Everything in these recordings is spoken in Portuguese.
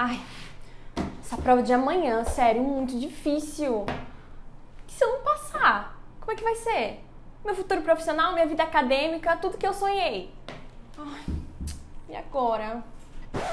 Ai, essa prova de amanhã, sério, muito difícil. E se eu não passar? Como é que vai ser? Meu futuro profissional, minha vida acadêmica, tudo que eu sonhei. Ai, e agora?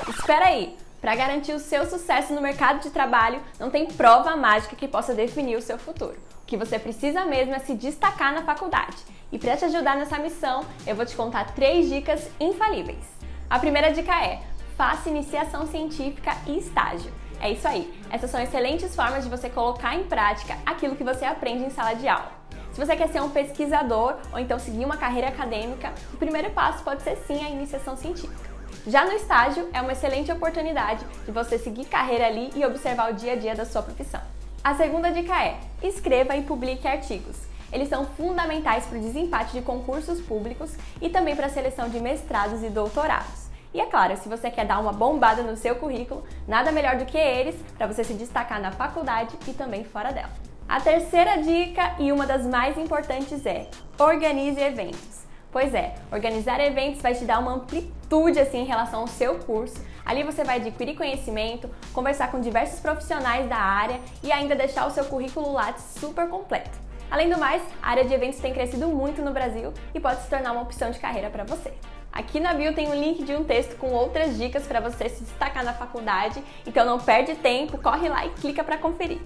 Espera aí. Para garantir o seu sucesso no mercado de trabalho, não tem prova mágica que possa definir o seu futuro. O que você precisa mesmo é se destacar na faculdade. E para te ajudar nessa missão, eu vou te contar três dicas infalíveis. A primeira dica é: faça iniciação científica e estágio. É isso aí. Essas são excelentes formas de você colocar em prática aquilo que você aprende em sala de aula. Se você quer ser um pesquisador ou então seguir uma carreira acadêmica, o primeiro passo pode ser sim a iniciação científica. Já no estágio, é uma excelente oportunidade de você seguir carreira ali e observar o dia a dia da sua profissão. A segunda dica é: escreva e publique artigos. Eles são fundamentais para o desempate de concursos públicos e também para a seleção de mestrados e doutorados. E é claro, se você quer dar uma bombada no seu currículo, nada melhor do que eles para você se destacar na faculdade e também fora dela. A terceira dica e uma das mais importantes é: organize eventos. Pois é, organizar eventos vai te dar uma amplitude assim em relação ao seu curso. Ali você vai adquirir conhecimento, conversar com diversos profissionais da área e ainda deixar o seu currículo Lattes super completo. Além do mais, a área de eventos tem crescido muito no Brasil e pode se tornar uma opção de carreira para você. Aqui na bio tem um link de um texto com outras dicas para você se destacar na faculdade, então não perde tempo, corre lá e clica para conferir.